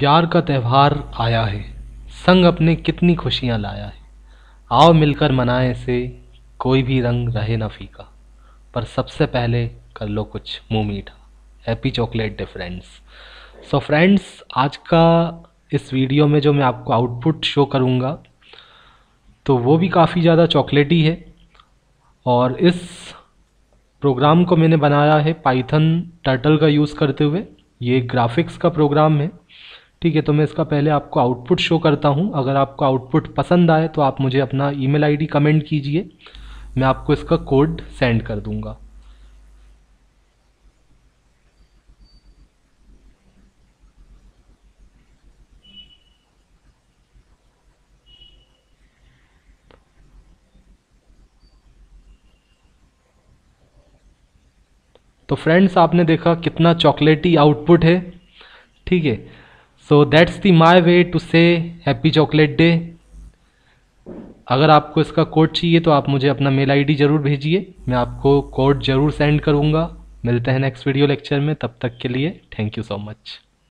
प्यार का त्यौहार आया है। संग अपने कितनी खुशियाँ लाया है। आओ मिलकर मनाएँ से कोई भी रंग रहे ना फीका। पर सबसे पहले कर लो कुछ मुँह मीठा। Happy chocolate day friends so friends आज का इस वीडियो में जो मैं आपको आउटपुट शो करूँगा तो वो भी काफ़ी ज़्यादा चॉकलेटी है। और इस प्रोग्राम को मैंने बनाया है पाइथन टर्टल का यूज़ करते हुए। ये ग्राफिक्स का प्रोग्राम है। ठीक है तो मैं इसका पहले आपको आउटपुट शो करता हूँ। अगर आपको आउटपुट पसंद आए तो आप मुझे अपना ईमेल आईडी कमेंट कीजिए। मैं आपको इसका कोड सेंड कर दूँगा। तो फ्रेंड्स आपने देखा कितना चॉकलेटी आउटपुट है। ठीक है so that's the my way to say happy chocolate day अगर आपको इसका कोड चाहिए तो आप मुझे अपना मेल आईडी ज़रूर भेजिए। मैं आपको कोड ज़रूर सेंड करूँगा। मिलते हैं नेक्स्ट वीडियो लेक्चर में। तब तक के लिए थैंक यू सो मच